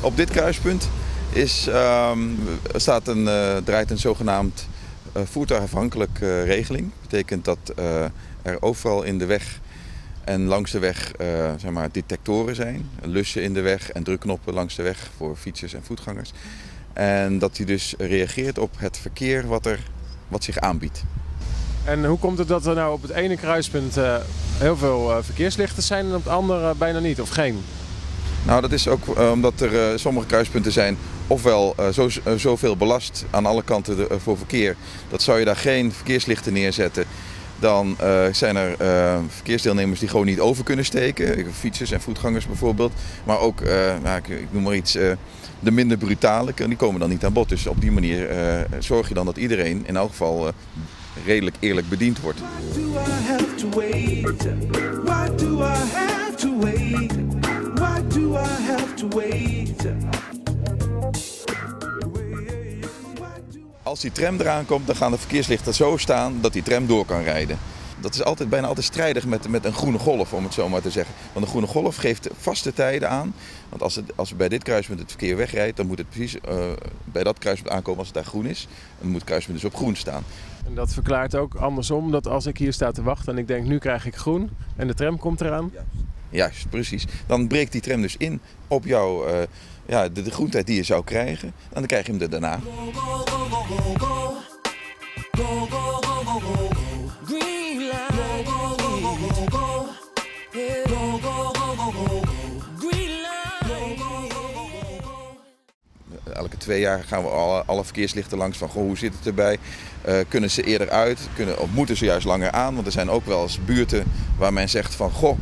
Op dit kruispunt is, ehm, staat een, uh, draait een zogenaamd uh, voertuigafhankelijk uh, regeling. Dat betekent dat er overal in de weg en langs de weg zeg maar, detectoren zijn. Lussen in de weg en drukknoppen langs de weg voor fietsers en voetgangers. En dat hij dus reageert op het verkeer wat, er, wat zich aanbiedt. En hoe komt het dat er nou op het ene kruispunt heel veel verkeerslichten zijn en op het andere bijna niet of geen? Nou, dat is ook uh, omdat er sommige kruispunten zijn ofwel zo, zoveel belast aan alle kanten voor verkeer. Dat zou je daar geen verkeerslichten neerzetten. Dan zijn er verkeersdeelnemers die gewoon niet over kunnen steken. Fietsers en voetgangers bijvoorbeeld. Maar ook, nou, ik, ik, noem maar iets, de minder brutale, die komen dan niet aan bod. Dus op die manier zorg je dan dat iedereen in elk geval redelijk eerlijk bediend wordt. Als die tram eraan komt, dan gaan de verkeerslichten zo staan dat die tram door kan rijden. Dat is altijd, bijna altijd strijdig met, met een groene golf, om het zo maar te zeggen. Want een groene golf geeft vaste tijden aan. Want als, het, als bij dit kruispunt het verkeer wegrijdt, dan moet het precies uh, bij dat kruispunt aankomen als het daar groen is. Dan moet het kruispunt dus op groen staan. En dat verklaart ook andersom dat als ik hier sta te wachten en ik denk nu krijg ik groen en de tram komt eraan. Juist, precies. Dan breekt die tram dus in op jouw, uh, ja, de, de groentijd die je zou krijgen. En dan krijg je hem er daarna. elke twee jaar gaan we alle, verkeerslichten langs van goh, hoe zit het erbij? Uh, kunnen ze eerder uit? Kunnen, of moeten ze juist langer aan? Want er zijn ook wel eens buurten waar men zegt van goh,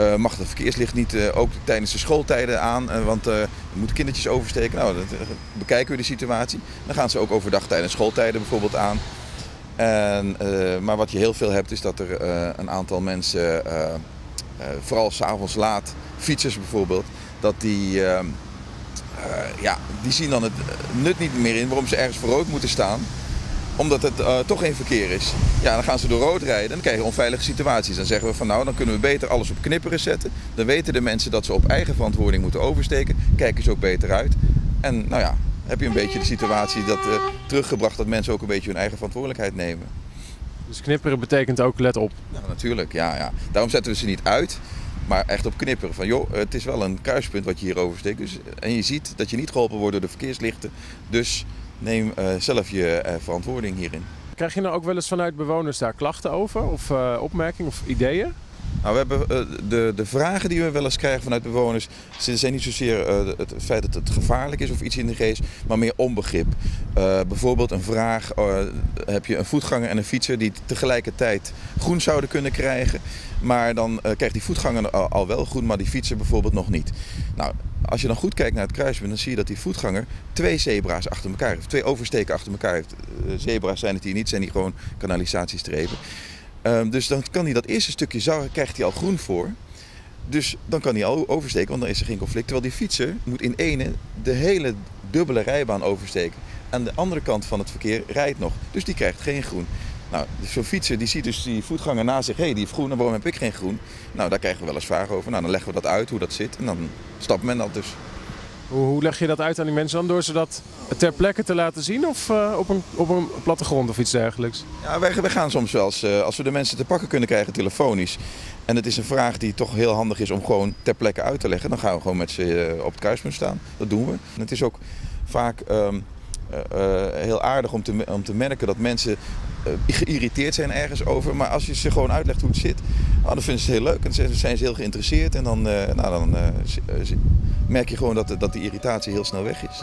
uh, mag het verkeerslicht niet uh, ook tijdens de schooltijden aan? want er moeten kindertjes oversteken. Nou, dat, bekijken we de situatie. Dan gaan ze ook overdag tijdens schooltijden bijvoorbeeld aan. En, maar wat je heel veel hebt is dat er een aantal mensen, vooral s'avonds laat, fietsers bijvoorbeeld, dat die ehm, ja, die zien dan het nut niet meer in waarom ze ergens voor rood moeten staan. Omdat het uh, toch geen verkeer is. Ja, dan gaan ze door rood rijden en dan krijg je onveilige situaties. Dan zeggen we van nou, dan kunnen we beter alles op knipperen zetten. Dan weten de mensen dat ze op eigen verantwoording moeten oversteken. Kijken ze ook beter uit. En nou ja, heb je een beetje de situatie dat, uh, teruggebracht dat mensen ook een beetje hun eigen verantwoordelijkheid nemen. Dus knipperen betekent ook let op? Ja, natuurlijk. Ja, ja. Daarom zetten we ze niet uit. Maar echt op knipperen van joh, het is wel een kruispunt wat je hier oversteekt. Dus, en je ziet dat je niet geholpen wordt door de verkeerslichten. Dus neem uh, zelf je uh, verantwoording hierin. Krijg je nou ook wel eens vanuit bewoners daar klachten over? Of uh, opmerkingen of ideeën? Nou, we hebben de, de vragen die we wel eens krijgen vanuit bewoners, zijn niet zozeer het feit dat het gevaarlijk is of iets in de geest, maar meer onbegrip. Uh, bijvoorbeeld een vraag, heb je een voetganger en een fietser die tegelijkertijd groen zouden kunnen krijgen, maar dan krijgt die voetganger al, al, wel groen, maar die fietser bijvoorbeeld nog niet. Nou, als je dan goed kijkt naar het kruispunt, dan zie je dat die voetganger twee zebra's achter elkaar heeft, twee oversteken achter elkaar heeft. zebra's zijn het hier niet, zijn die gewoon kanalisatiestrepen. Um, dus dan kan hij dat eerste stukje zagen, krijgt hij al groen voor. Dus dan kan hij al oversteken, want dan is er geen conflict. Terwijl die fietser moet in ene de hele dubbele rijbaan oversteken. Aan de andere kant van het verkeer rijdt nog. Dus die krijgt geen groen. Nou, zo'n fietser die ziet dus die voetganger naast zich. Hé, hey, die heeft groen en waarom heb ik geen groen? Nou, daar krijgen we wel eens vragen over. Nou, dan leggen we dat uit, hoe dat zit. En dan stapt men dat dus. Hoe, hoe leg je dat uit aan die mensen dan? Door ze dat ter plekke te laten zien of uh, op, een, op een plattegrond of iets dergelijks? Ja, wij, wij gaan soms wel eens, uh, als we de mensen te pakken kunnen krijgen telefonisch. En het is een vraag die toch heel handig is om gewoon ter plekke uit te leggen. Dan gaan we gewoon met ze uh, op het kruispunt staan. Dat doen we. En het is ook vaak um, heel aardig om te, om te merken dat mensen geïrriteerd zijn ergens over. Maar als je ze gewoon uitlegt hoe het zit, nou, dan vinden ze het heel leuk. En dan zijn ze heel geïnteresseerd. En dan, nou, dan merk je gewoon dat, dat die irritatie heel snel weg is.